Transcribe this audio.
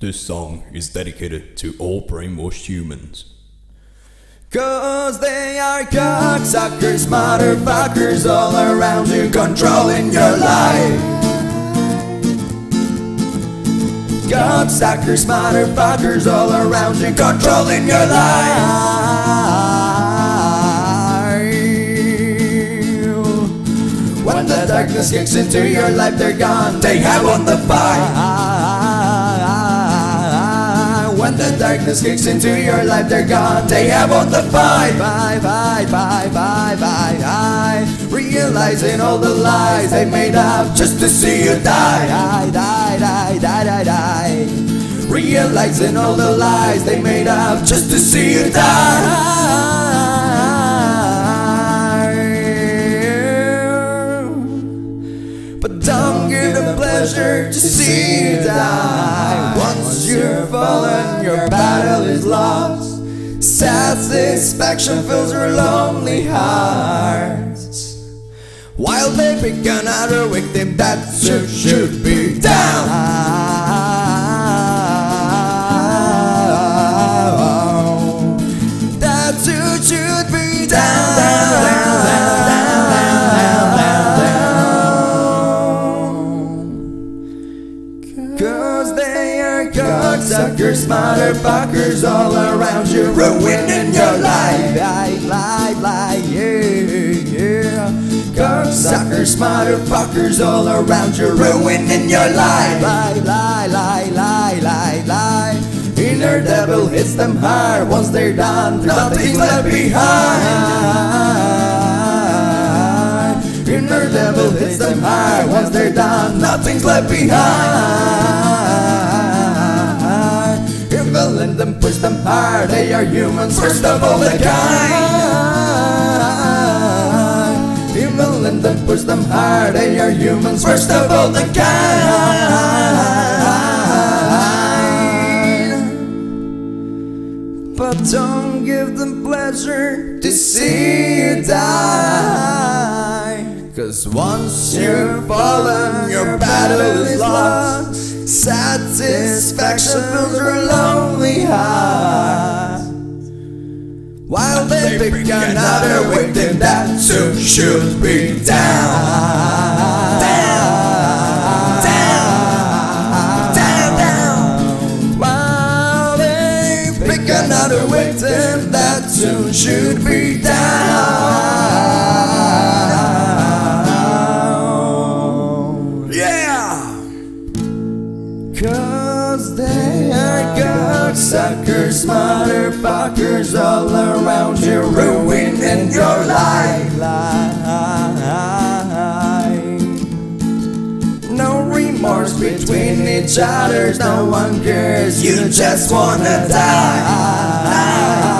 This song is dedicated to all brainwashed humans. Cause they are cocksuckers, motherfuckers all around you controlling your life. Cocksuckers, motherfuckers all around you controlling your life. When the darkness kicks into your life, they're gone. They have won the fight. Darkness kicks into your life, they're gone. They have won the fight. Bye, bye, bye, bye, bye, bye. Realizing all the lies they made up just to see you die. Die, die, die, die, die, die. Realizing all the lies they made up just to see you die. But don't give the pleasure to see you die. Fallen, your battle is lost. Satisfaction fills your lonely hearts. While they pick another victim that should, should be down. That should, should be down. Cause they are cocksuckers, motherfuckers all around you, ruining your life. Life, life, life, yeah, yeah. Cocksuckers, motherfuckers all around you, ruining your life. Lie, lie, lie, lie, lie, lie. Inner devil hits them hard once they're done, nothing's left behind. Inner devil hits them hard once they're done, nothing's left behind. In them push them hard, they are humans, first of all the kind. Evil in them push them hard, they are humans, first of all the kind. But don't give them pleasure to see you die. Cause once you're fallen, your battle is lost. Satisfaction fills your lonely heart. While they pick another victim that soon should be down. Down, down, down, down. While they pick another victim that soon should be down. Cause they are cocksuckers, motherfuckers all around you, ruining your life. No remorse between each other, no one cares, you just wanna die.